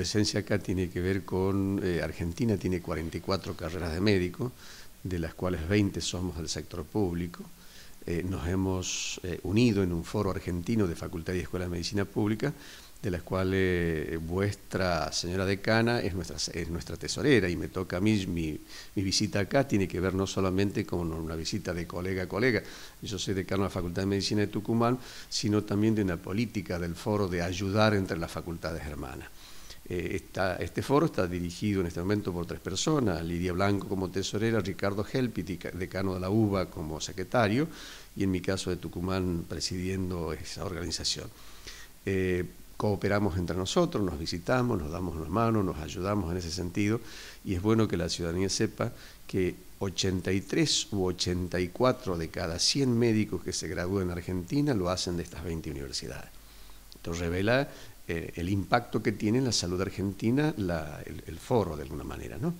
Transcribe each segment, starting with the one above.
presencia acá tiene que ver con, eh, Argentina tiene 44 carreras de médico, de las cuales 20 somos del sector público. Eh, nos hemos eh, unido en un foro argentino de Facultad y Escuela de Medicina Pública, de las cuales vuestra señora decana es nuestra, es nuestra tesorera y me toca a mí, mi, mi, visita acá tiene que ver no solamente con una visita de colega a colega, yo soy decano de la Facultad de Medicina de Tucumán, sino también de una política del foro de ayudar entre las facultades hermanas. Eh, este foro está dirigido en este momento por tres personas, Lidia Blanco como tesorera, Ricardo Helpiti, decano de la UBA como secretario, y en mi caso de Tucumán presidiendo esa organización. Eh, cooperamos entre nosotros, nos visitamos, nos damos las manos, nos ayudamos en ese sentido, y es bueno que la ciudadanía sepa que 83 u 84 de cada 100 médicos que se gradúan en Argentina lo hacen de estas 20 universidades. Esto revela eh, el impacto que tiene en la salud argentina el, foro de alguna manera. ¿no?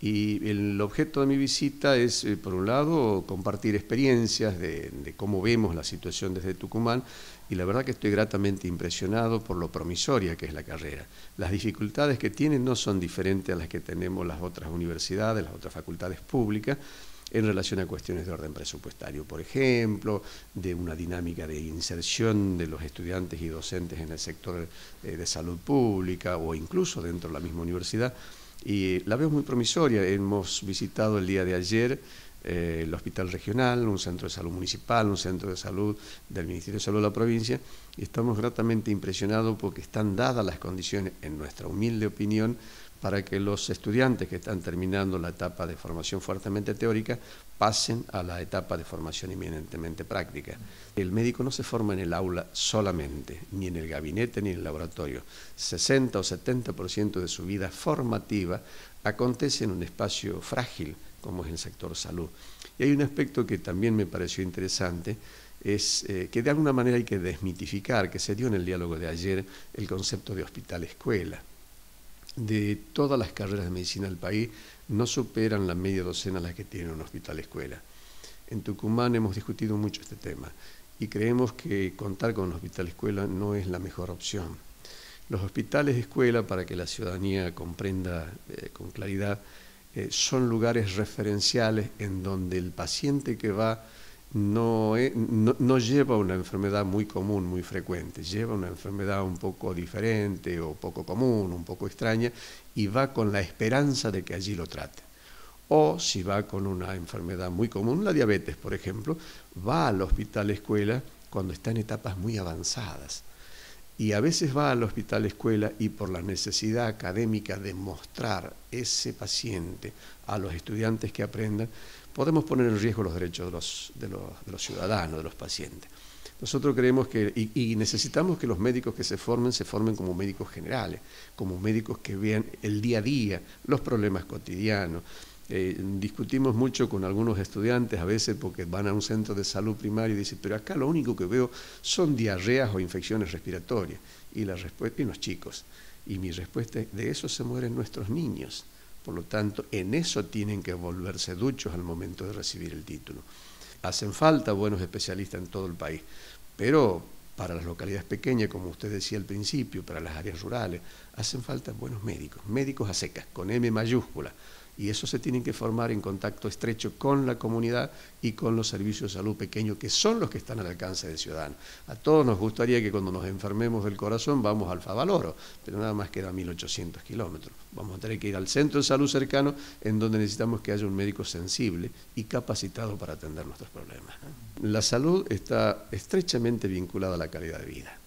Y el objeto de mi visita es, eh, por un lado, compartir experiencias de, cómo vemos la situación desde Tucumán y la verdad que estoy gratamente impresionado por lo promisoria que es la carrera. Las dificultades que tiene no son diferentes a las que tenemos las otras universidades, las otras facultades públicas, en relación a cuestiones de orden presupuestario, por ejemplo, de una dinámica de inserción de los estudiantes y docentes en el sector eh, de salud pública o incluso dentro de la misma universidad. Y la veo muy promisoria. Hemos visitado el día de ayer eh, el hospital regional, un centro de salud municipal, un centro de salud del Ministerio de Salud de la provincia, y estamos gratamente impresionados porque están dadas las condiciones, en nuestra humilde opinión, para que los estudiantes que están terminando la etapa de formación fuertemente teórica pasen a la etapa de formación eminentemente práctica. El médico no se forma en el aula solamente, ni en el gabinete ni en el laboratorio. 60 o 70% de su vida formativa acontece en un espacio frágil como es el sector salud. Y hay un aspecto que también me pareció interesante, es eh, que de alguna manera hay que desmitificar, que se dio en el diálogo de ayer, el concepto de hospital-escuela de todas las carreras de medicina del país, no superan la media docena las que tiene un hospital escuela. En Tucumán hemos discutido mucho este tema y creemos que contar con un hospital escuela no es la mejor opción. Los hospitales escuela, para que la ciudadanía comprenda eh, con claridad, eh, son lugares referenciales en donde el paciente que va no, no, lleva una enfermedad muy común, muy frecuente, lleva una enfermedad un poco diferente o poco común, un poco extraña, y va con la esperanza de que allí lo trate. O si va con una enfermedad muy común, la diabetes, por ejemplo, va al hospital escuela cuando está en etapas muy avanzadas. Y a veces va al hospital escuela y por la necesidad académica de mostrar ese paciente a los estudiantes que aprendan, podemos poner en riesgo los derechos de los, de los, de los ciudadanos, de los pacientes. Nosotros creemos que, y, necesitamos que los médicos que se formen, se formen como médicos generales, como médicos que vean el día a día, los problemas cotidianos. Eh, discutimos mucho con algunos estudiantes a veces porque van a un centro de salud primario y dicen, pero acá lo único que veo son diarreas o infecciones respiratorias. Y la respuesta, y los chicos. Y mi respuesta es, de eso se mueren nuestros niños. Por lo tanto, en eso tienen que volverse duchos al momento de recibir el título. Hacen falta buenos especialistas en todo el país, pero para las localidades pequeñas, como usted decía al principio, para las áreas rurales, hacen falta buenos médicos, médicos a secas, con M mayúscula, y eso se tiene que formar en contacto estrecho con la comunidad y con los servicios de salud pequeños, que son los que están al alcance del ciudadano. A todos nos gustaría que cuando nos enfermemos del corazón vamos al Favaloro, pero nada más queda 1.800 kilómetros. Vamos a tener que ir al centro de salud cercano, en donde necesitamos que haya un médico sensible y capacitado para atender nuestros problemas. La salud está estrechamente vinculada a la calidad de vida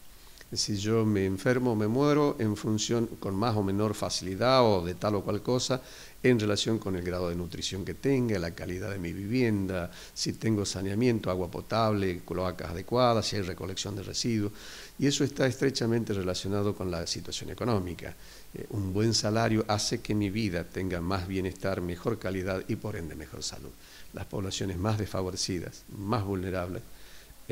si yo me enfermo, me muero en función con más o menor facilidad o de tal o cual cosa, en relación con el grado de nutrición que tenga, la calidad de mi vivienda, si tengo saneamiento, agua potable, cloacas adecuadas, si hay recolección de residuos. Y eso está estrechamente relacionado con la situación económica. Eh, un buen salario hace que mi vida tenga más bienestar, mejor calidad y por ende mejor salud. Las poblaciones más desfavorecidas, más vulnerables,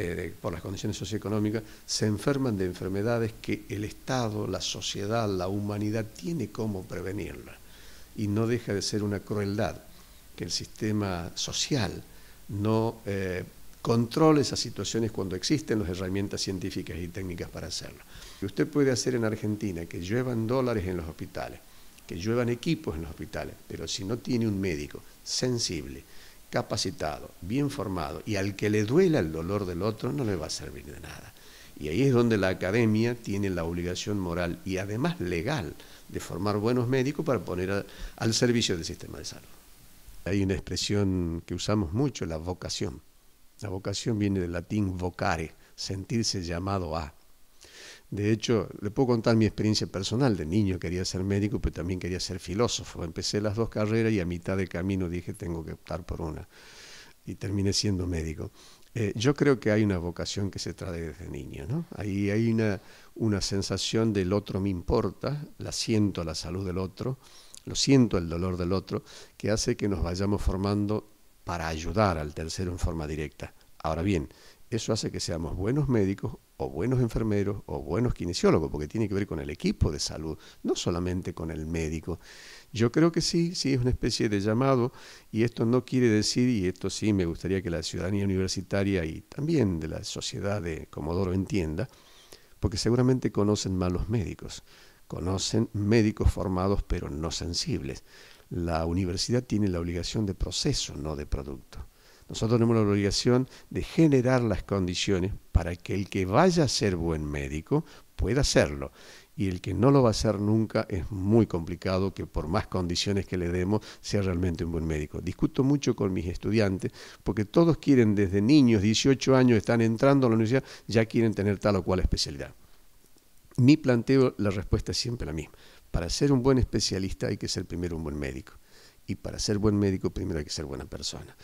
eh, por las condiciones socioeconómicas, se enferman de enfermedades que el Estado, la sociedad, la humanidad tiene cómo prevenirlas. Y no deja de ser una crueldad que el sistema social no eh, controle esas situaciones cuando existen las herramientas científicas y técnicas para hacerlo. Usted puede hacer en Argentina que lluevan dólares en los hospitales, que lluevan equipos en los hospitales, pero si no tiene un médico sensible, capacitado, bien formado y al que le duela el dolor del otro, no le va a servir de nada. Y ahí es donde la academia tiene la obligación moral y además legal de formar buenos médicos para poner al servicio del sistema de salud. Hay una expresión que usamos mucho, la vocación. La vocación viene del latín vocare, sentirse llamado a. De hecho, le puedo contar mi experiencia personal. De niño quería ser médico, pero también quería ser filósofo. Empecé las dos carreras y a mitad de camino dije, tengo que optar por una. Y terminé siendo médico. Eh, yo creo que hay una vocación que se trae desde niño, ¿no? Ahí hay una, una sensación del otro me importa, la siento la salud del otro, lo siento el dolor del otro, que hace que nos vayamos formando para ayudar al tercero en forma directa. Ahora bien, eso hace que seamos buenos médicos o buenos enfermeros o buenos kinesiólogos, porque tiene que ver con el equipo de salud, no solamente con el médico. Yo creo que sí, sí es una especie de llamado y esto no quiere decir, y esto sí me gustaría que la ciudadanía universitaria y también de la sociedad de Comodoro entienda, porque seguramente conocen mal los médicos, conocen médicos formados pero no sensibles. La universidad tiene la obligación de proceso, no de producto. Nosotros tenemos la obligación de generar las condiciones para que el que vaya a ser buen médico pueda serlo. Y el que no lo va a hacer nunca es muy complicado que por más condiciones que le demos sea realmente un buen médico. Discuto mucho con mis estudiantes porque todos quieren desde niños, 18 años, están entrando a la universidad, ya quieren tener tal o cual especialidad. Mi planteo, la respuesta es siempre la misma. Para ser un buen especialista hay que ser primero un buen médico. Y para ser buen médico primero hay que ser buena persona.